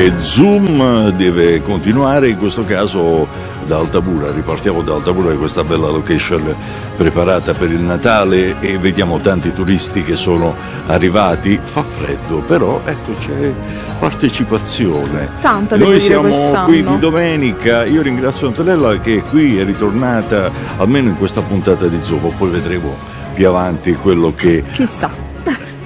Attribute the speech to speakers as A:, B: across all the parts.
A: e Zoom deve continuare, in questo caso da Altamura, ripartiamo da Altamura, questa bella location preparata per il Natale e vediamo tanti turisti che sono arrivati, fa freddo, però ecco c'è partecipazione.
B: Tanta,
A: Noi siamo qui di domenica, io ringrazio Antonella che è qui, è ritornata almeno in questa puntata di Zoom, poi vedremo più avanti quello che...
B: Chissà.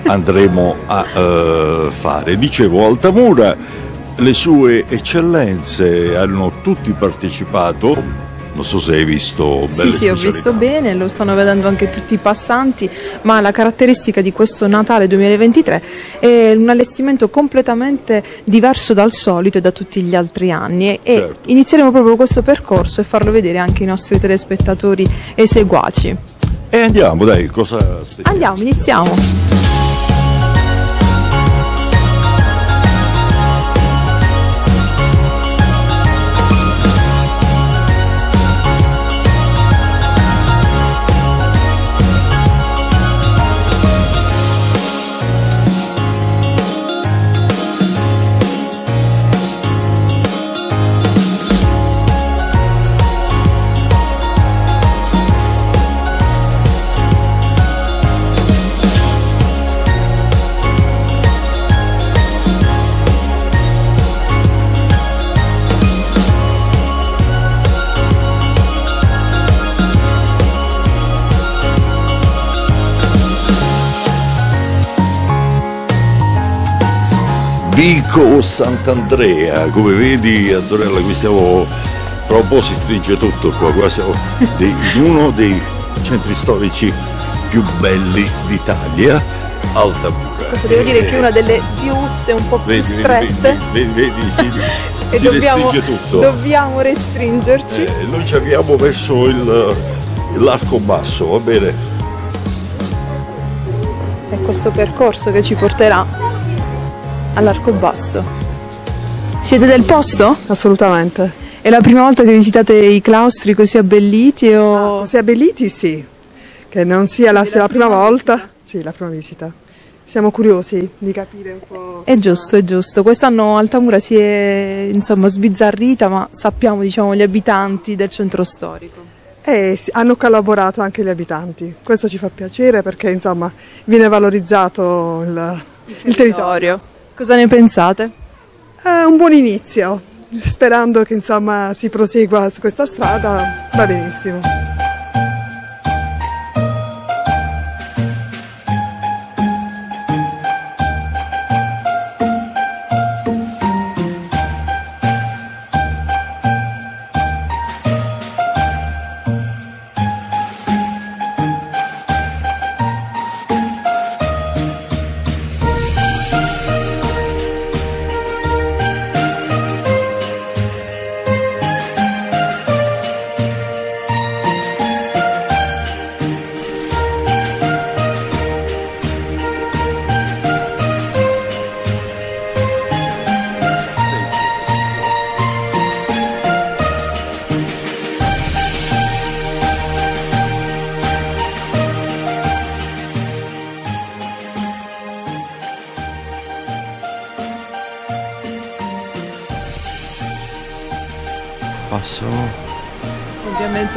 A: andremo a uh, fare. Dicevo, Altamura le sue eccellenze hanno tutti partecipato. Non so se hai visto
B: belle Sì, sì, ho visto bene, lo stanno vedendo anche tutti i passanti, ma la caratteristica di questo Natale 2023 è un allestimento completamente diverso dal solito e da tutti gli altri anni e certo. inizieremo proprio questo percorso e farlo vedere anche ai nostri telespettatori e seguaci.
A: E andiamo, dai, cosa aspettiamo?
B: Andiamo, iniziamo.
A: Vico Sant'Andrea, come vedi Antonella qui stiamo tra un po' si stringe tutto qua, qua siamo in uno dei centri storici più belli d'Italia, Altamura.
B: Questo devo dire che è una delle viuzze un po' più
A: vedi,
B: strette.
A: Vedi, vedi, vedi sì,
B: e si dobbiamo, tutto. dobbiamo restringerci. Eh,
A: noi ci abbiamo verso il, l'arco basso, va bene?
B: È questo percorso che ci porterà all'arcobasso. Siete del posto?
C: Assolutamente.
B: È la prima volta che visitate i claustri così abbelliti? O...
C: Ah, così abbelliti sì, che non sia la, sia la prima, prima volta. Sì, la prima visita. Siamo curiosi di capire un po'.
B: È giusto, è giusto. Quest'anno Altamura si è insomma sbizzarrita, ma sappiamo diciamo, gli abitanti del centro storico.
C: Eh, hanno collaborato anche gli abitanti, questo ci fa piacere perché insomma viene valorizzato il, il territorio. Il territorio.
B: Cosa ne pensate?
C: È un buon inizio, sperando che insomma si prosegua su questa strada va benissimo.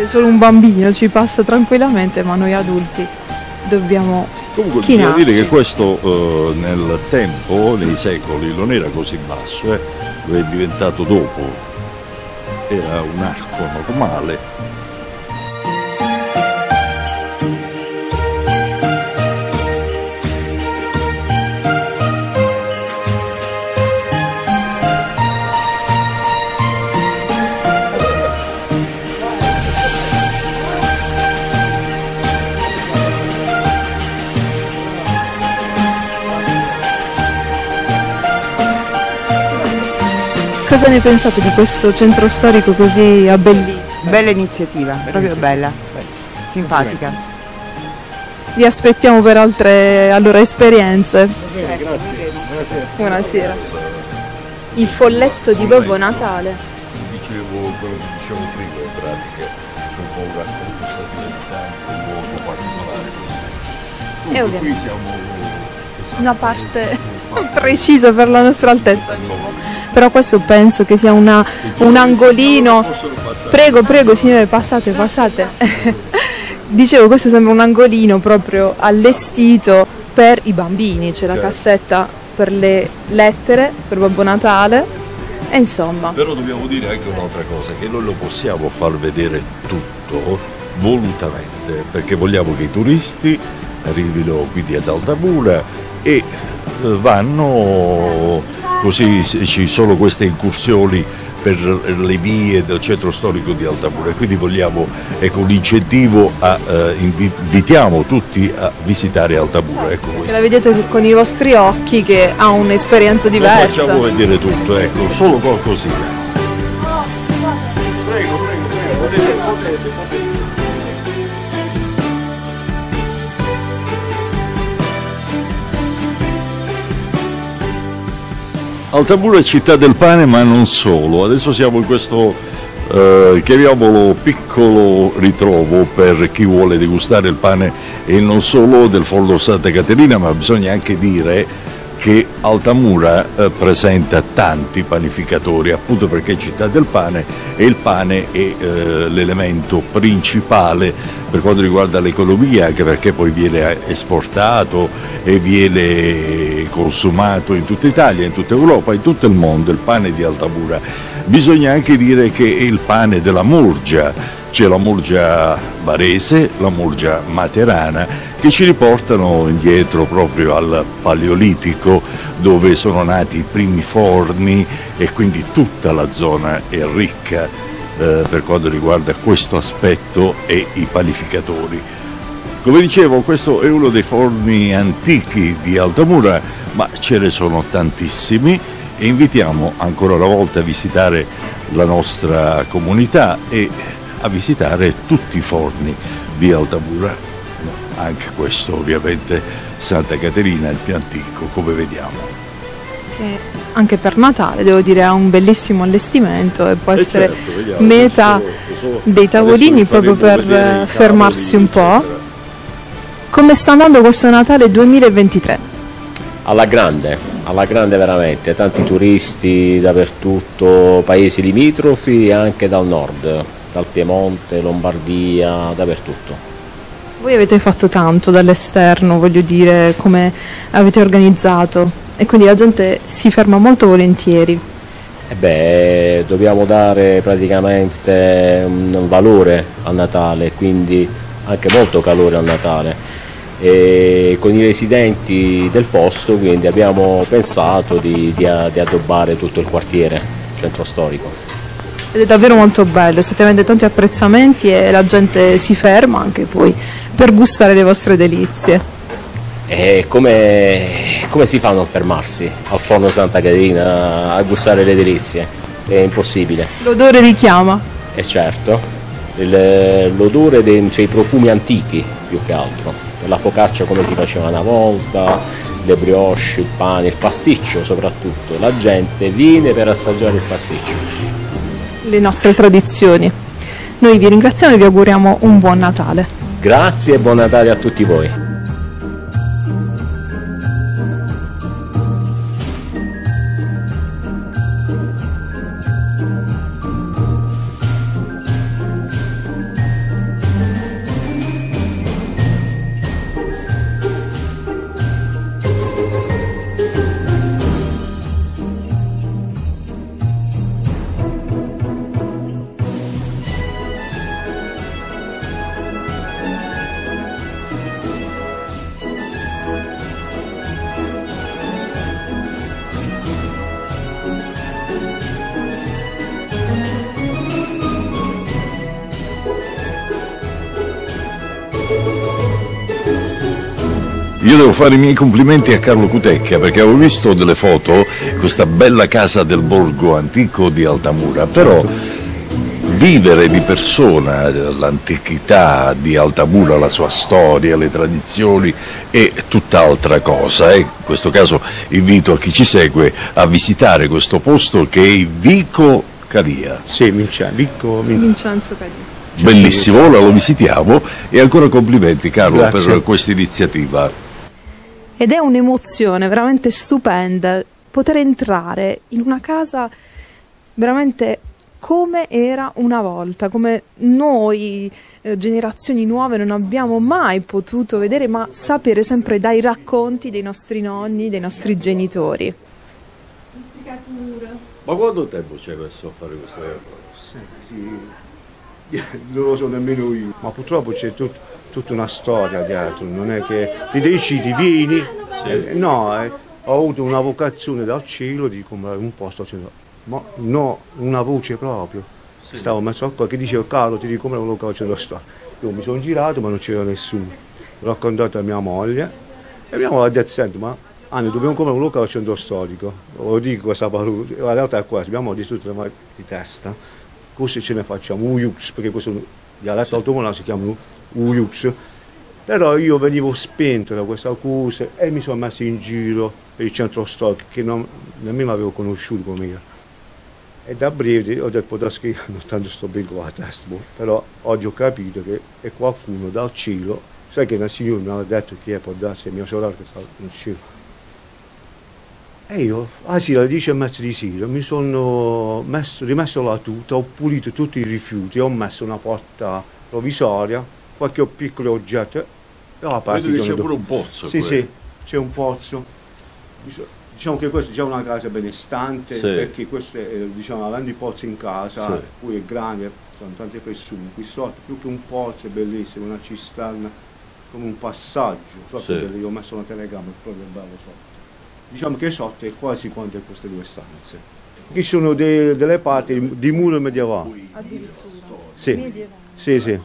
B: Solo un bambino ci passa tranquillamente, ma noi adulti dobbiamo
A: Comunque bisogna dire che questo eh, nel tempo, nei secoli, non era così basso, eh, lo è diventato dopo. Era un arco normale
B: Cosa ne pensate di questo centro storico così abbellito?
D: Bella iniziativa, bella proprio iniziativa. bella, bella, simpatica.
B: Vi aspettiamo per altre allora, esperienze.
A: Bene, grazie. Buonasera.
B: Buonasera. Il folletto di Babbo Natale.
A: Dicevo quello che dicevo prima, in pratica c'è un po' un racconto stato un luogo particolare questo. E ovviamente. Qui siamo
B: una parte precisa per la nostra altezza però questo penso che sia una, un angolino. Prego, prego signore, passate, passate. Dicevo, questo sembra un angolino proprio allestito per i bambini, c'è la
A: Certo.
B: cassetta per le lettere, per Babbo Natale e insomma.
A: Però dobbiamo dire anche un'altra cosa, che noi lo possiamo far vedere tutto volutamente, perché vogliamo che i turisti arrivino quindi ad Altamura e eh, vanno così ci sono queste incursioni per le vie del centro storico di Altamura e quindi vogliamo ecco l'incentivo a eh, invi- invitiamo tutti a visitare Altamura ecco
B: la vedete con i vostri occhi che ha un'esperienza
A: Lo
B: diversa.
A: facciamo vedere tutto ecco solo qualcosina prego prego prego potete potete Altamura è città del pane ma non solo, adesso siamo in questo eh, chiamiamolo piccolo ritrovo per chi vuole degustare il pane e non solo del Forno Santa Caterina ma bisogna anche dire che Altamura eh, presenta tanti panificatori appunto perché è città del pane e il pane è eh, l'elemento principale per quanto riguarda l'economia anche perché poi viene esportato e viene consumato in tutta Italia, in tutta Europa, in tutto il mondo il pane di Altamura. Bisogna anche dire che è il pane della Murgia, c'è la Murgia barese, la Murgia materana, che ci riportano indietro proprio al Paleolitico dove sono nati i primi forni e quindi tutta la zona è ricca eh, per quanto riguarda questo aspetto e i panificatori. Come dicevo, questo è uno dei forni antichi di Altamura, ma ce ne sono tantissimi e invitiamo ancora una volta a visitare la nostra comunità e a visitare tutti i forni di Altamura, anche questo ovviamente Santa Caterina, il più antico, come vediamo.
B: che anche per Natale devo dire ha un bellissimo allestimento e può
A: E
B: essere
A: certo, vediamo,
B: meta
A: questo-
B: dei tavolini proprio per eh, fermarsi un po'.
A: eccetera.
B: Come sta andando questo Natale 2023?
E: alla grande, alla grande veramente, tanti turisti dappertutto, paesi limitrofi e anche dal nord, dal Piemonte, Lombardia, dappertutto.
B: Voi avete fatto tanto dall'esterno, voglio dire, come avete organizzato e quindi la gente si ferma molto volentieri.
E: E beh, dobbiamo dare praticamente un valore al Natale, quindi anche molto calore al Natale. Con i residenti del posto quindi abbiamo pensato di, di di addobbare tutto il quartiere, centro storico.
B: Ed è davvero molto bello, state avendo tanti apprezzamenti e la gente si ferma anche poi per gustare le vostre delizie.
E: E come, come si fa a non fermarsi al forno Santa Caterina a gustare le delizie? È impossibile.
B: L'odore richiama.
E: E certo, il- l'odore dei cioè, i profumi antichi più che altro, la focaccia come si faceva una volta, le brioche, il pane, il pasticcio soprattutto. La gente viene per assaggiare il pasticcio.
B: le nostre tradizioni. Noi vi ringraziamo e vi auguriamo un buon Natale.
E: Grazie e buon Natale a tutti voi.
A: Io devo fare i miei complimenti a Carlo Cutecchia perché avevo visto delle foto, questa bella casa del borgo antico di Altamura, però vivere di persona l'antichità di Altamura, la sua storia, le tradizioni è tutt'altra cosa. eh. In questo caso invito a chi ci segue a visitare questo posto che è il Vico Caria.
F: Sì, Mincia, Vicco, Min-
B: Vincenzo Cadì.
A: Bellissimo, ora lo visitiamo e ancora complimenti Carlo
F: Grazie.
A: per questa iniziativa.
B: Ed è un'emozione veramente stupenda poter entrare in una casa veramente come era una volta, come noi eh, generazioni nuove non abbiamo mai potuto vedere, ma sapere sempre dai racconti dei nostri nonni, dei nostri genitori.
A: Ma quanto tempo ci hai messo a fare questa cosa?
F: Sì, non lo so nemmeno io, ma purtroppo c'è tut- tutta una storia dietro, non è che ti decidi, vieni, eh, no, eh, ho avuto una vocazione dal cielo di comprare un posto, cioè, ma no, una voce proprio, stavo messo qua che diceva Carlo ti dico come un locale centro storico, io mi sono girato ma non c'era nessuno, l'ho raccontato a mia moglie e mia moglie ha detto senti ma Anni, dobbiamo comprare un locale al centro storico, lo dico questa parola, la realtà è questa, abbiamo distrutto mani di testa, così ce ne facciamo, UX, perché questo dialetto automobile si chiama UX, però io venivo spento da questa accusa e mi sono messo in giro per il centro storico che non, nemmeno avevo conosciuto come io. E da breve ho detto, da scrivere, non tanto sto con la testa, boh. però oggi ho capito che è qualcuno dal cielo, sai che una signora mi aveva detto che è, può darsi, mia sorella che sta in cielo, e io, ah sì, alle 10 e mezza di sera, mi sono messo, rimesso la tuta, ho pulito tutti i rifiuti, ho messo una porta provvisoria, qualche piccolo oggetto e ho aperto.
A: Vedo che
F: il
A: c'è pure un pozzo.
F: Sì,
A: qui.
F: sì, c'è un pozzo. Diciamo che questa è già una casa benestante,
A: Sì.
F: perché questo è, diciamo, avendo i pozzi in casa,
A: Sì.
F: poi è grande, sono tante persone, qui sotto più che un pozzo è bellissimo, una cisterna, come un passaggio, sotto
A: Sì.
F: io ho messo una telecamera, proprio bello sotto. Diciamo che sotto è quasi quanto queste due stanze. Qui sono de- delle parti di muro medievale. Sì, sì, sì.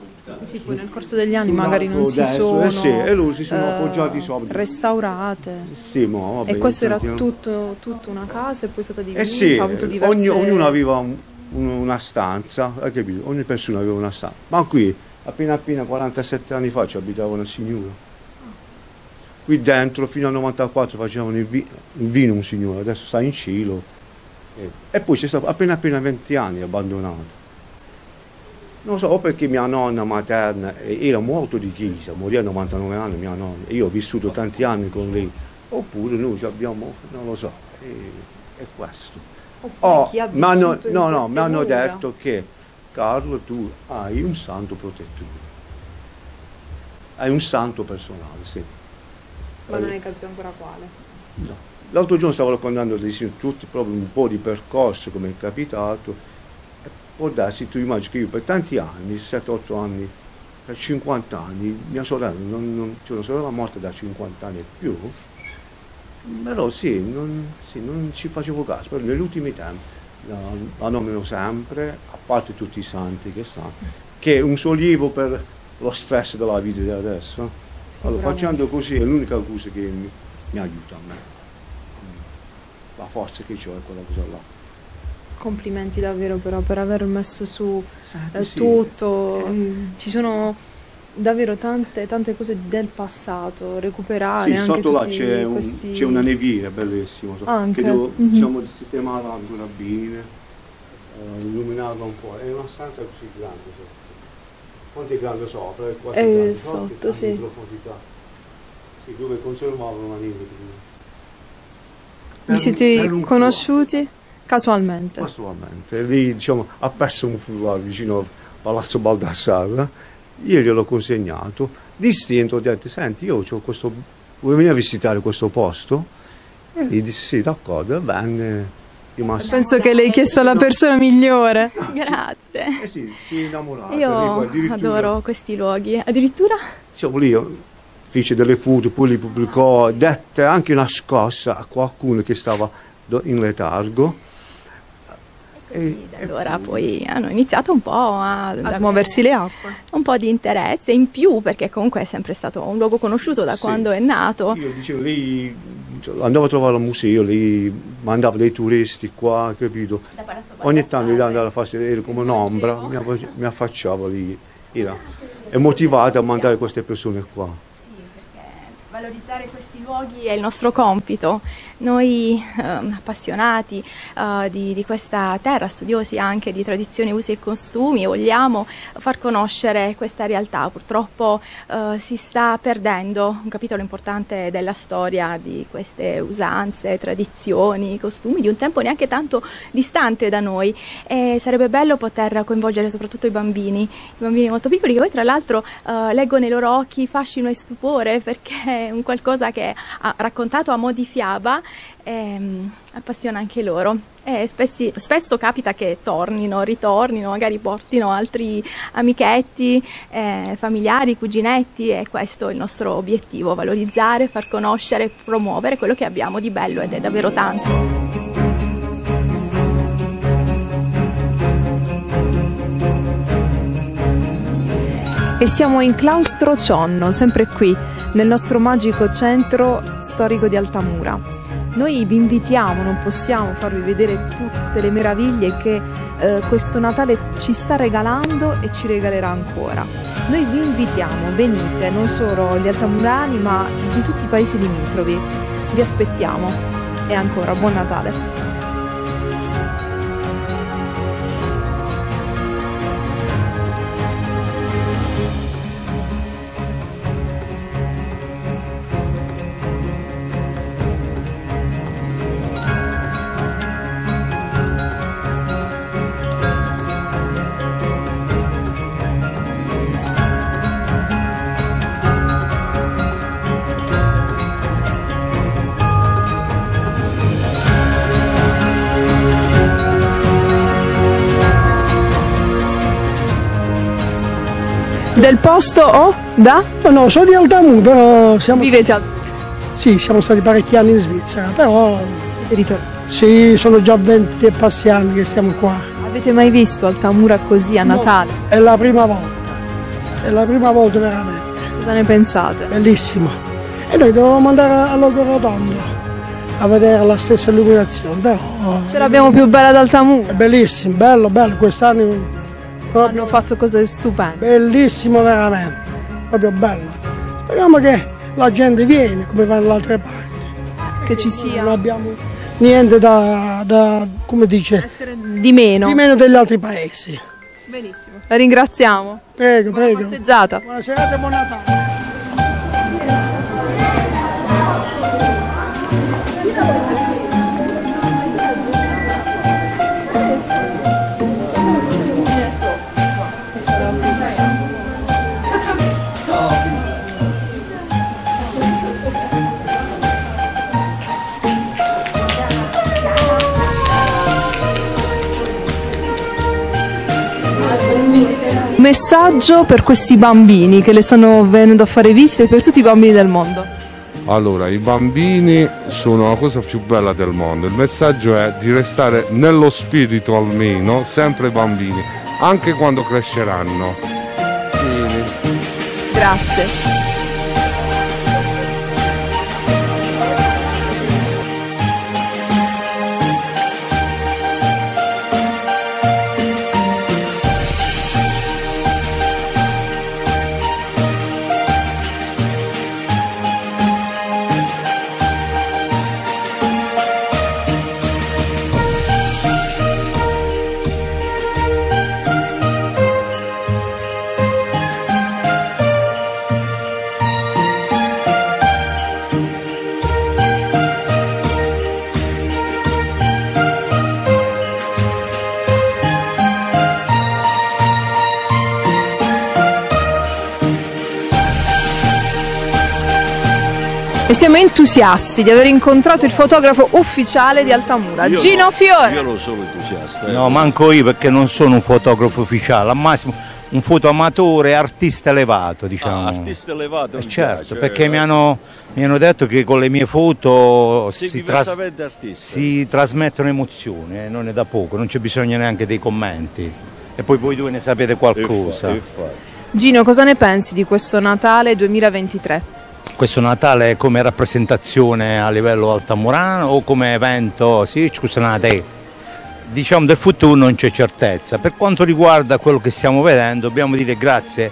B: Sì, poi nel corso degli anni magari non si
F: Adesso,
B: sono
F: eh sì, e loro si sono
B: eh,
F: appoggiati sopra.
B: restaurate.
F: Sì, ma vabbè,
B: e questo era tutto, tutta una casa e poi è stata divisa,
F: Eh sì,
B: diverse...
F: ogni- ognuno aveva un- una stanza, hai capito? Ogni persona aveva una stanza. Ma qui, appena appena 47 anni fa, ci abitava una signora. Qui dentro, fino al 94, facevano il, vi- il vino un signore, adesso sta in cielo. E, e poi c'è stato appena appena 20 anni abbandonato. Non so, o perché mia nonna materna era molto di chiesa, morì a 99 anni mia nonna, io ho vissuto tanti anni con lei, oppure noi abbiamo, non lo so, è, è questo. Oh, mi hanno- no, no, mi hanno detto che Carlo tu hai un santo protettore, hai un santo personale, sì.
B: Ma non hai capito ancora quale.
F: No. L'altro giorno stavo raccontando tutti proprio un po' di percorso come è capitato. E può darsi, tu immagini che io per tanti anni, 7-8 anni, per 50 anni, mia sorella, non, non, cioè una sorella morta da 50 anni e più, però sì, non, sì, non ci facevo caso, però negli ultimi tempi la, la nomino sempre, a parte tutti i santi che stanno, che è un sollievo per lo stress della vita di adesso. Allora, facendo così è l'unica cosa che mi, mi aiuta a me. La forza che ho è quella cosa là.
B: Complimenti davvero però per aver messo su eh,
F: sì.
B: tutto.
F: Eh,
B: Ci sono davvero tante, tante cose del passato, recuperare
F: Sì, sotto là c'è, un-
B: questi...
F: c'è una neviera bellissima, so-
B: Anche,
F: che devo
B: mhm.
F: diciamo, sistemarla ancora bene, eh, illuminarla un po'. È una stanza così grande sotto. È grande sopra? È quasi
B: Eh, sotto,
F: grande
B: sì.
F: profondità. Sì, dove conservavano una neve prima.
B: Vi siete conosciuti casualmente?
F: Casualmente, lì diciamo, ha perso un foulard vicino al Palazzo Baldassarre, io gliel'ho consegnato, distinto, ho detto, senti, io ho questo, vuoi venire a visitare questo posto? E lì disse, sì, d'accordo, e venne.
B: Penso che lei chiesto la persona migliore.
G: Grazie.
F: Eh sì, si.
G: Io adoro questi luoghi. Addirittura
F: Diciamo, lì io fece delle foto, poi li pubblicò, dette anche una scossa a qualcuno che stava in letargo. E,
G: da allora poi hanno iniziato un po' a,
B: A smuoversi le acque.
G: un po' di interesse in più perché comunque è sempre stato un luogo conosciuto da
F: Sì.
G: quando è nato.
F: Io dicevo, lei cioè, andavo a trovare al museo, lei mandava dei turisti qua, capito? Ogni tanto gli andava a farsi vedere come un'ombra, mi, mi affacciava lì, era è motivata a mandare queste persone qua.
G: valorizzare questi luoghi è il nostro compito. Noi eh, appassionati eh, di, di, questa terra, studiosi anche di tradizioni, usi e costumi, vogliamo far conoscere questa realtà. Purtroppo eh, si sta perdendo un capitolo importante della storia di queste usanze, tradizioni, costumi di un tempo neanche tanto distante da noi e sarebbe bello poter coinvolgere soprattutto i bambini, i bambini molto piccoli che poi tra l'altro eh, leggo nei loro occhi fascino e stupore perché è un qualcosa che ha raccontato a mo' di fiaba e um, appassiona anche loro. E spessi, spesso capita che tornino, ritornino, magari portino altri amichetti, eh, familiari, cuginetti e questo è il nostro obiettivo, valorizzare, far conoscere, promuovere quello che abbiamo di bello ed è davvero tanto.
B: E siamo in Claustro Cionno, sempre qui, nel nostro magico centro storico di Altamura. Noi vi invitiamo, non possiamo farvi vedere tutte le meraviglie che eh, questo Natale ci sta regalando e ci regalerà ancora. Noi vi invitiamo, venite, non solo gli altamurani, ma di tutti i paesi limitrofi. Vi aspettiamo e ancora buon Natale. Del posto o da?
H: No, no, sono di Altamura, però siamo...
B: Vivete a...
H: Sì, siamo stati parecchi anni in Svizzera, però...
B: Siete ritornati?
H: Sì, sono già 20 e passi anni che siamo qua.
B: Avete mai visto Altamura così a
H: no,
B: Natale?
H: È la prima volta, è la prima volta veramente.
B: Cosa ne pensate?
H: Bellissimo. E noi dovevamo andare a Logo Rotondo a vedere la stessa illuminazione, però...
B: Ce l'abbiamo più bella ad Altamura.
H: È bellissimo, bello, bello, quest'anno
B: Proprio Hanno fatto cose stupende.
H: Bellissimo veramente, proprio bello. Speriamo che la gente viene come va nelle parti.
B: Che ci sia.
H: Non abbiamo niente da, da come dice,
B: Essere di meno.
H: Di meno degli altri paesi.
B: Benissimo. La ringraziamo.
H: Prego,
B: Buona
H: prego.
B: passeggiata.
H: Buona serata e buon Natale.
B: Messaggio per questi bambini che le stanno venendo a fare visite, per tutti i bambini del mondo?
I: Allora, i bambini sono la cosa più bella del mondo. Il messaggio è di restare nello spirito almeno, sempre bambini, anche quando cresceranno.
B: Grazie. E siamo entusiasti di aver incontrato il fotografo ufficiale di Altamura,
A: Io
B: Gino
A: no,
B: Fiore.
A: Io non sono entusiasta. eh.
J: No, manco io perché non sono un fotografo ufficiale, al massimo un fotoamatore, artista elevato, diciamo.
A: Ah, artista elevato.
J: Eh, certo,
A: piace.
J: perché mi hanno, mi hanno detto che con le mie foto
A: Sei
J: si, tras- si trasmettono emozioni, eh, non è da poco, non c'è bisogno neanche dei commenti. E poi voi due ne sapete qualcosa.
A: Infa- infatti.
B: Gino, cosa ne pensi di questo Natale 2023?
J: Questo Natale come rappresentazione a livello altamurano o come evento, sì, scusate, diciamo del futuro non c'è certezza. Per quanto riguarda quello che stiamo vedendo, dobbiamo dire grazie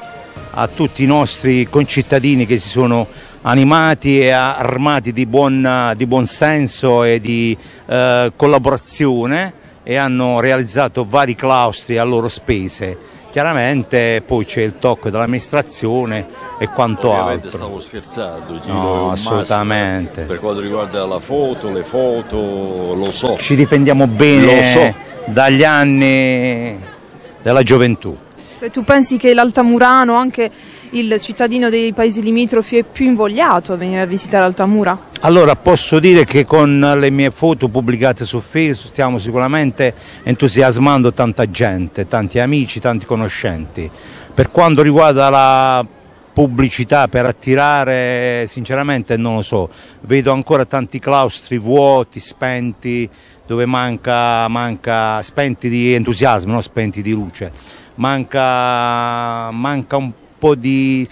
J: a tutti i nostri concittadini che si sono animati e armati di buon, di buon senso e di eh, collaborazione e hanno realizzato vari claustri a loro spese. Chiaramente poi c'è il tocco dell'amministrazione e quanto
A: Ovviamente
J: altro.
A: stavo scherzando, Giro
J: No, assolutamente.
A: Per quanto riguarda la foto, le foto, lo so.
J: Ci difendiamo
A: Lo
J: bene
A: so.
J: dagli anni della gioventù.
B: E tu pensi che l'Altamurano, anche il cittadino dei paesi limitrofi, è più invogliato a venire a visitare Altamura?
J: Allora posso dire che con le mie foto pubblicate su Facebook stiamo sicuramente entusiasmando tanta gente, tanti amici, tanti conoscenti. Per quanto riguarda la pubblicità per attirare, sinceramente non lo so, vedo ancora tanti claustri vuoti, spenti, dove manca, manca spenti di entusiasmo, non spenti di luce, manca, manca un po' di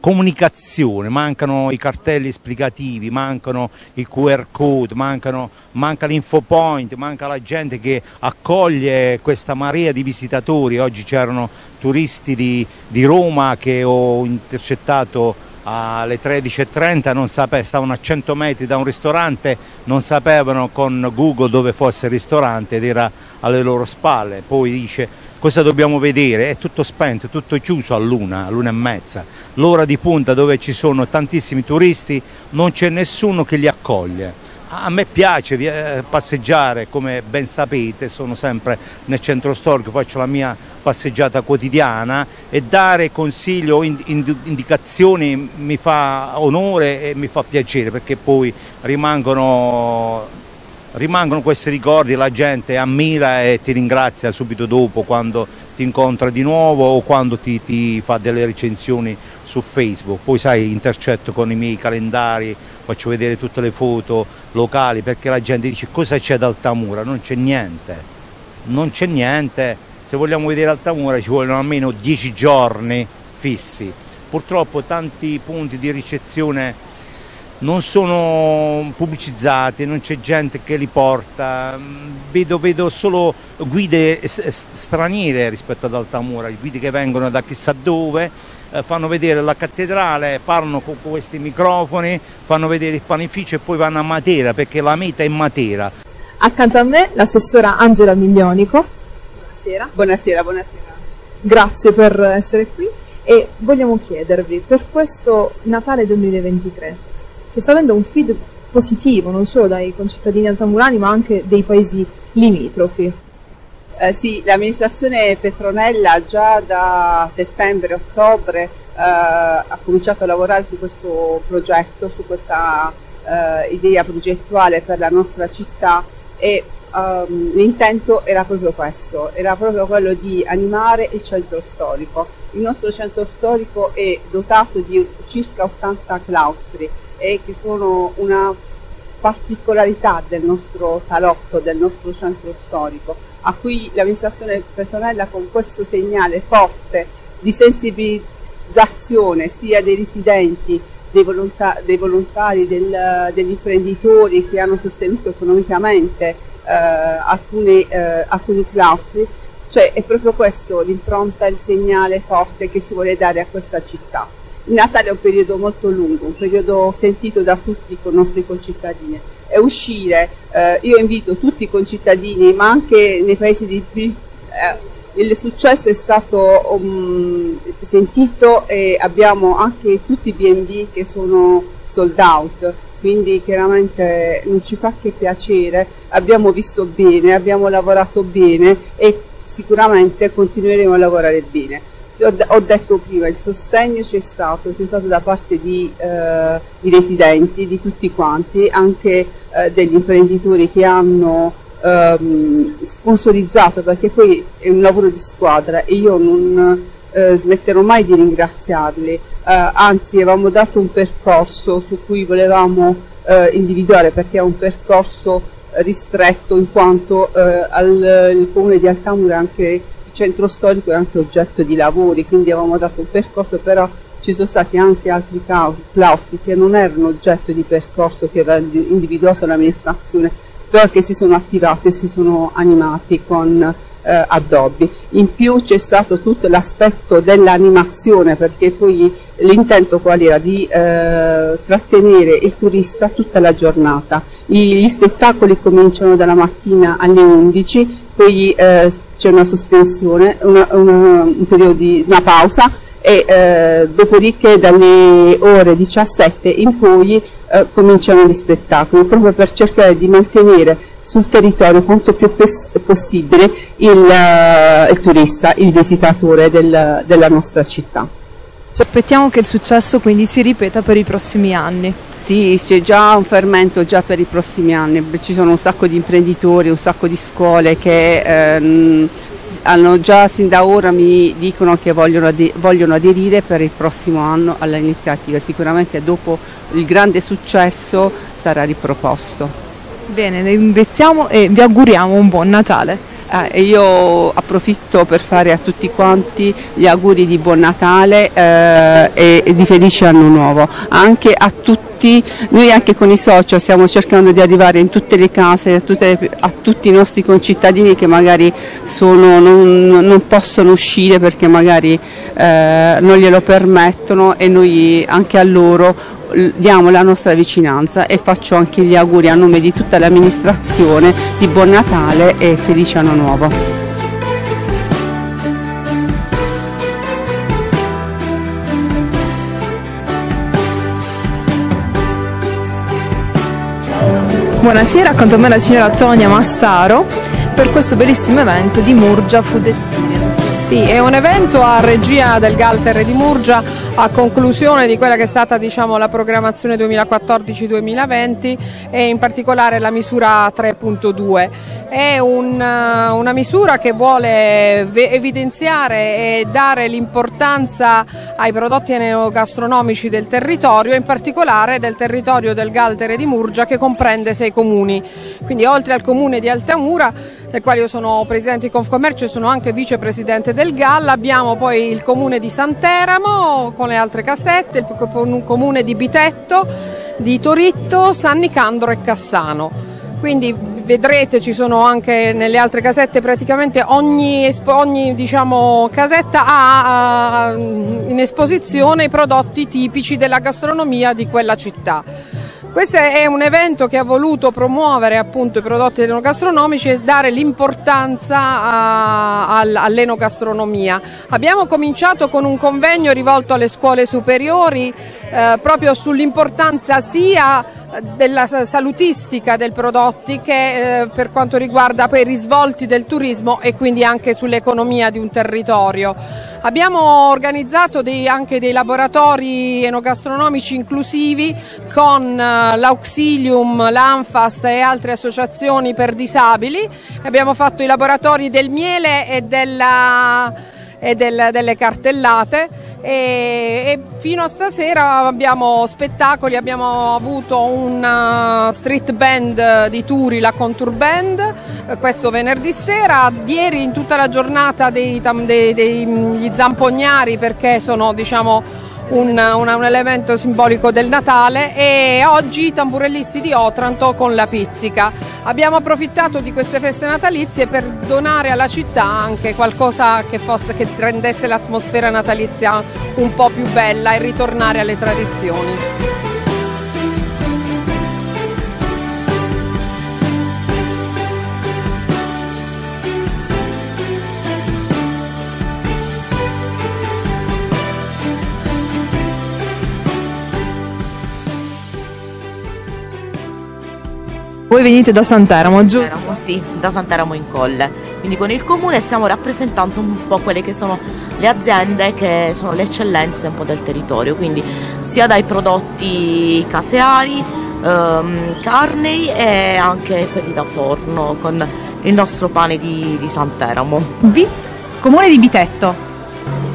J: comunicazione, mancano i cartelli esplicativi, mancano i QR code, mancano, manca l'infopoint, manca la gente che accoglie questa marea di visitatori. Oggi c'erano turisti di, di Roma che ho intercettato alle 13.30, non sape- stavano a 100 metri da un ristorante, non sapevano con Google dove fosse il ristorante ed era alle loro spalle. Poi dice cosa dobbiamo vedere? È tutto spento, tutto chiuso a luna, a luna e mezza. L'ora di punta dove ci sono tantissimi turisti non c'è nessuno che li accoglie. A me piace eh, passeggiare, come ben sapete, sono sempre nel centro storico, faccio la mia passeggiata quotidiana e dare consigli o ind- ind- indicazioni mi fa onore e mi fa piacere perché poi rimangono rimangono questi ricordi, la gente ammira e ti ringrazia subito dopo quando ti incontra di nuovo o quando ti, ti fa delle recensioni su Facebook. Poi sai, intercetto con i miei calendari, faccio vedere tutte le foto locali perché la gente dice cosa c'è ad Altamura, non c'è niente, non c'è niente, se vogliamo vedere Altamura ci vogliono almeno 10 giorni fissi. Purtroppo tanti punti di ricezione non sono pubblicizzati, non c'è gente che li porta, vedo, vedo solo guide straniere rispetto ad Altamura, guide che vengono da chissà dove, eh, fanno vedere la cattedrale, parlano con questi microfoni, fanno vedere il panificio e poi vanno a Matera perché la meta è Matera.
B: Accanto a me l'assessora Angela Miglionico. Buonasera.
K: Buonasera, buonasera.
B: Grazie per essere qui e vogliamo chiedervi per questo Natale 2023 che sta avendo un feed positivo non solo dai concittadini altamurani ma anche dei paesi limitrofi.
K: Eh, sì, l'amministrazione Petronella già da settembre-ottobre eh, ha cominciato a lavorare su questo progetto, su questa eh, idea progettuale per la nostra città e ehm, l'intento era proprio questo, era proprio quello di animare il centro storico. Il nostro centro storico è dotato di circa 80 claustri e che sono una particolarità del nostro salotto, del nostro centro storico, a cui l'amministrazione Petronella con questo segnale forte di sensibilizzazione sia dei residenti, dei, volonta- dei volontari, del- degli imprenditori che hanno sostenuto economicamente eh, alcuni, eh, alcuni claustri, cioè è proprio questo l'impronta, il segnale forte che si vuole dare a questa città. Il Natale è un periodo molto lungo, un periodo sentito da tutti i nostri concittadini. E uscire, eh, io invito tutti i concittadini, ma anche nei paesi di più, eh, il successo è stato um, sentito e abbiamo anche tutti i B&B che sono sold out, quindi chiaramente non ci fa che piacere, abbiamo visto bene, abbiamo lavorato bene e sicuramente continueremo a lavorare bene ho, detto prima, il sostegno c'è stato, c'è stato da parte di eh, i residenti, di tutti quanti, anche eh, degli imprenditori che hanno ehm, sponsorizzato, perché poi è un lavoro di squadra e io non eh, smetterò mai di ringraziarli, eh, anzi avevamo dato un percorso su cui volevamo eh, individuare perché è un percorso ristretto in quanto eh, al, il comune di Altamura anche centro storico è anche oggetto di lavori, quindi avevamo dato un percorso, però ci sono stati anche altri claustri che non erano oggetto di percorso che aveva individuato l'amministrazione, però che si sono attivati e si sono animati con eh, addobbi. In più c'è stato tutto l'aspetto dell'animazione perché poi l'intento qual era? Di eh, trattenere il turista tutta la giornata. I, gli spettacoli cominciano dalla mattina alle 11, poi eh, c'è una sospensione, una, una, un periodo di una pausa e eh, dopodiché dalle ore 17 in poi eh, cominciano gli spettacoli proprio per cercare di mantenere sul territorio quanto più possibile il, uh, il, turista, il visitatore del, della nostra città.
B: Ci aspettiamo che il successo quindi si ripeta per i prossimi anni.
K: Sì, c'è già un fermento già per i prossimi anni, ci sono un sacco di imprenditori, un sacco di scuole che ehm, hanno già sin da ora mi dicono che vogliono, vogliono aderire per il prossimo anno all'iniziativa, sicuramente dopo il grande successo sarà riproposto.
B: Bene, vi ringraziamo e vi auguriamo un buon Natale.
K: Eh, io approfitto per fare a tutti quanti gli auguri di buon Natale eh, e, di felice anno nuovo, anche a tutti, noi anche con i social stiamo cercando di arrivare in tutte le case, a, tutte, a tutti i nostri concittadini che magari sono, non, non, possono uscire perché magari eh, non glielo permettono e noi anche a loro diamo la nostra vicinanza e faccio anche gli auguri a nome di tutta l'amministrazione di buon Natale e felice anno nuovo.
B: Buonasera, accanto a me la signora Tonia Massaro per questo bellissimo evento di Murgia Food Experience.
L: Sì, è un evento a regia del Galter di Murgia a conclusione di quella che è stata diciamo, la programmazione 2014-2020 e in particolare la misura 3.2. È un, una misura che vuole evidenziare e dare l'importanza ai prodotti enogastronomici del territorio, in particolare del territorio del Galtere di Murgia che comprende sei comuni. Quindi oltre al comune di Altamura del quale io sono presidente di Confcommercio e sono anche vicepresidente del GAL. Abbiamo poi il comune di Santeramo con le altre casette, il comune di Bitetto, di Toritto, San Nicandro e Cassano. Quindi vedrete ci sono anche nelle altre casette praticamente ogni, ogni diciamo, casetta ha in esposizione i prodotti tipici della gastronomia di quella città. Questo è un evento che ha voluto promuovere appunto i prodotti enogastronomici e dare l'importanza all'enogastronomia. Abbiamo cominciato con un convegno rivolto alle scuole superiori eh, proprio sull'importanza sia della salutistica dei prodotti che eh, per quanto riguarda poi i risvolti del turismo e quindi anche sull'economia di un territorio. Abbiamo organizzato dei, anche dei laboratori enogastronomici inclusivi con eh, l'Auxilium, l'Anfas e altre associazioni per disabili. Abbiamo fatto i laboratori del miele e, della, e del, delle cartellate e, e, fino a stasera abbiamo spettacoli, abbiamo avuto una street band di Turi, la Contour Band, eh, questo venerdì sera, ieri in tutta la giornata dei, dei, degli zampognari perché sono diciamo un, una, un, elemento simbolico del Natale e oggi i tamburellisti di Otranto con la pizzica. Abbiamo approfittato di queste feste natalizie per donare alla città anche qualcosa che, fosse, che rendesse l'atmosfera natalizia un po' più bella e ritornare alle tradizioni.
B: Voi venite da Santeramo, giusto?
M: Sì, da Santeramo in Colle. Quindi con il comune stiamo rappresentando un po' quelle che sono le aziende che sono le eccellenze un po' del territorio, quindi sia dai prodotti caseari, ehm, carnei e anche quelli da forno con il nostro pane di, di Santeramo.
B: Bit, comune di Bitetto.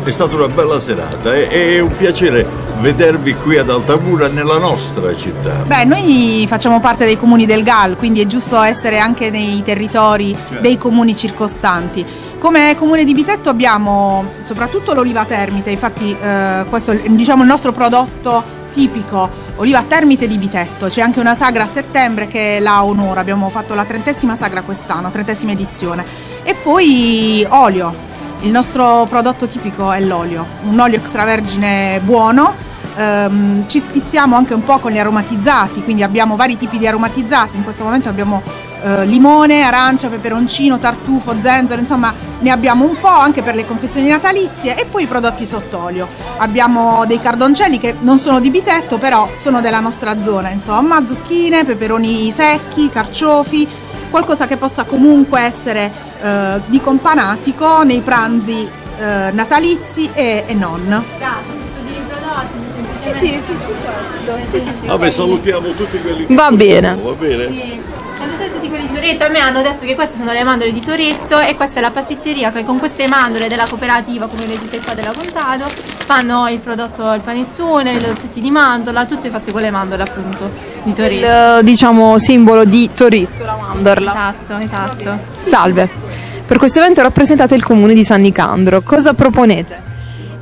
A: È stata una bella serata, è, è un piacere vedervi qui ad Altamura nella nostra città.
B: Beh, noi facciamo parte dei comuni del GAL, quindi è giusto essere anche nei territori certo. dei comuni circostanti. Come comune di Bitetto abbiamo soprattutto l'oliva termite, infatti eh, questo è diciamo, il nostro prodotto tipico
N: Oliva Termite di Bitetto, c'è anche una sagra a settembre che la onora, abbiamo fatto la trentesima sagra quest'anno, trentesima edizione. E poi olio, il nostro prodotto tipico è l'olio, un olio extravergine buono, ehm, ci spiziamo anche un po' con gli aromatizzati, quindi abbiamo vari tipi di aromatizzati, in questo momento abbiamo eh, limone, arancia, peperoncino, tartufo, zenzero, insomma ne abbiamo un po' anche per le confezioni natalizie e poi i prodotti sott'olio. Abbiamo dei cardoncelli che non sono di Bitetto però sono della nostra zona, insomma zucchine, peperoni secchi, carciofi, qualcosa che possa comunque essere eh, di companatico nei pranzi eh, natalizi e, e non.
G: Sì, sì, sì, sì, certo. Sì, sì, sì.
A: Vabbè, salutiamo tutti quelli che
B: Va bene.
A: Va bene?
G: Sì. Hanno detto tutti quelli di Toretto, a me hanno detto che queste sono le mandorle di Toretto e questa è la pasticceria che con queste mandorle della cooperativa, come vedete qua della Contado, fanno il prodotto, il panettone, i dolcetti di mandorla, tutto fatto con le mandorle appunto di Toretto.
B: Il eh, diciamo simbolo di Toritto, la mandorla.
G: Esatto, esatto.
B: Salve. Per questo evento rappresentate il comune di San Nicandro. Cosa proponete?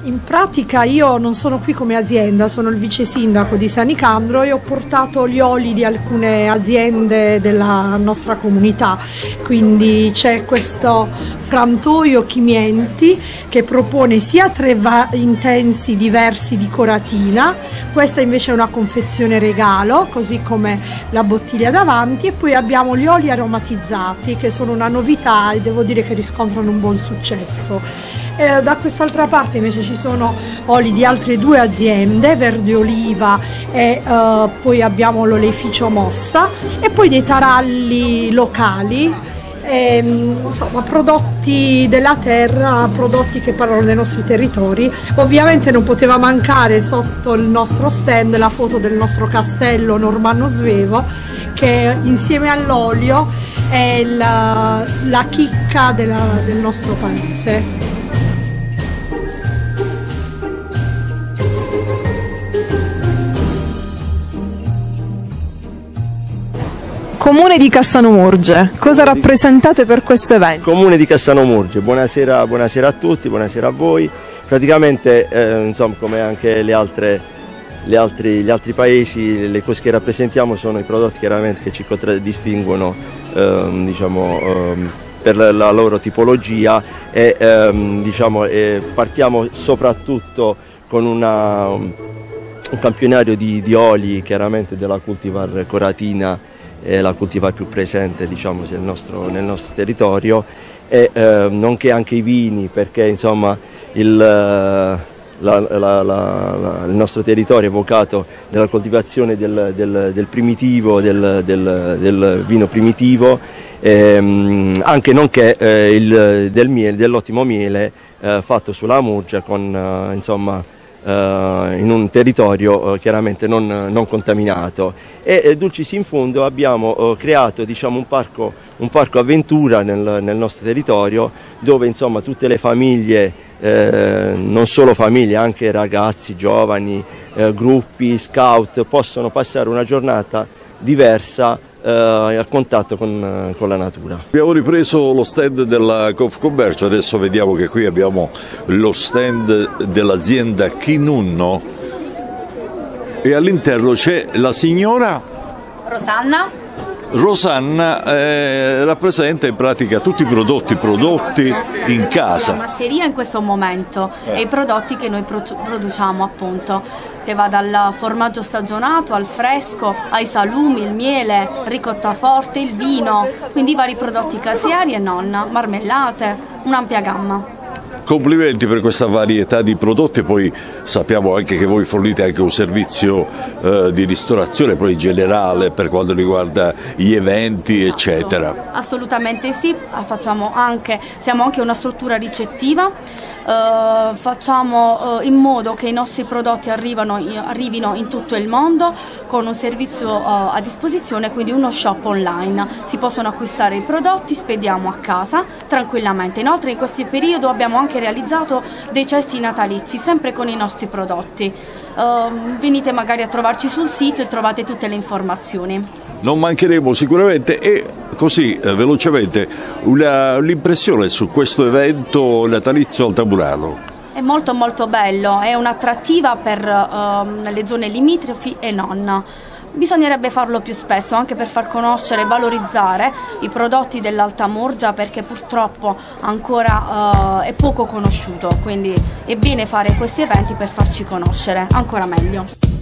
O: In pratica io non sono qui come azienda, sono il vice sindaco di San Nicandro e ho portato gli oli di alcune aziende della nostra comunità, quindi c'è questo frantoio Chimienti che propone sia tre intensi diversi di coratina, questa invece è una confezione regalo, così come la bottiglia davanti e poi abbiamo gli oli aromatizzati che sono una novità e devo dire che riscontrano un buon successo. Eh, da quest'altra parte invece ci sono oli di altre due aziende, Verde Oliva e eh, poi abbiamo l'oleificio Mossa e poi dei taralli locali. ehm, insomma, prodotti della terra, prodotti che parlano dei nostri territori. Ovviamente non poteva mancare sotto il nostro stand la foto del nostro castello Normanno Svevo che insieme all'olio è la, la chicca della- del nostro paese.
B: Comune di Cassano Murge, cosa rappresentate per questo evento?
P: Comune di Cassano Murge, buonasera, buonasera a tutti, buonasera a voi. Praticamente, eh, insomma, come anche le altre, le altri, gli altri paesi, le cose che rappresentiamo sono i prodotti chiaramente che ci contraddistinguono ehm, diciamo, ehm, per la, la loro tipologia e ehm, diciamo, eh, partiamo soprattutto con una, un campionario di, di oli chiaramente della cultivar coratina è la cultivar più presente diciamo, nel, nostro, nel nostro territorio. E eh, nonché anche i vini perché insomma il, eh, la- la- la- il nostro territorio è vocato nella coltivazione del, del- del primitivo, del, del- vino primitivo, ehm, anche nonché eh, il- del miele, dell'ottimo miele eh, fatto sulla Murgia con eh, insomma in un territorio eh, chiaramente non, non contaminato. E eh, Dulcis in Fundo abbiamo eh, creato diciamo, un, parco, un parco avventura nel, nel nostro territorio dove insomma, tutte le famiglie, eh, non solo famiglie, anche ragazzi, giovani, eh, gruppi, scout possono passare una giornata diversa eh, a contatto con, con la natura.
A: Abbiamo ripreso lo stand della Confcommercio, adesso vediamo che qui abbiamo lo stand dell'azienda Chinunno e all'interno c'è la signora
Q: Rosanna,
A: Rosanna, eh, rappresenta in pratica tutti i prodotti prodotti in
Q: la
A: casa.
Q: masseria in questo momento e i prodotti che noi pro- produciamo appunto, che va dal formaggio stagionato al fresco, ai salumi, il miele, ricotta forte, il vino, quindi vari prodotti caseari e non, marmellate, un'ampia gamma.
A: Complimenti per questa varietà di prodotti, poi sappiamo anche che voi fornite anche un servizio eh, di ristorazione poi generale per quanto riguarda gli eventi eccetera.
Q: Assolutamente sì, facciamo anche, siamo anche una struttura ricettiva, eh, facciamo eh, in modo che i nostri prodotti arrivano- arrivino in tutto il mondo con un servizio eh, a disposizione, quindi uno shop online. Si possono acquistare i prodotti, spediamo a casa tranquillamente. Inoltre in questo periodo abbiamo anche realizzato dei cesti natalizi, sempre con i nostri prodotti. Ehm, venite magari a trovarci sul sito e trovate tutte le informazioni.
A: Non mancheremo sicuramente e così eh, velocemente l'impressione su questo evento natalizio al Tamburano.
Q: È molto molto bello, è un'attrattiva per ehm, le zone limitrofi e non. Bisognerebbe farlo più spesso anche per far conoscere e valorizzare i prodotti dell'Alta Murgia perché purtroppo ancora eh, è poco conosciuto, quindi è bene fare questi eventi per farci conoscere ancora meglio.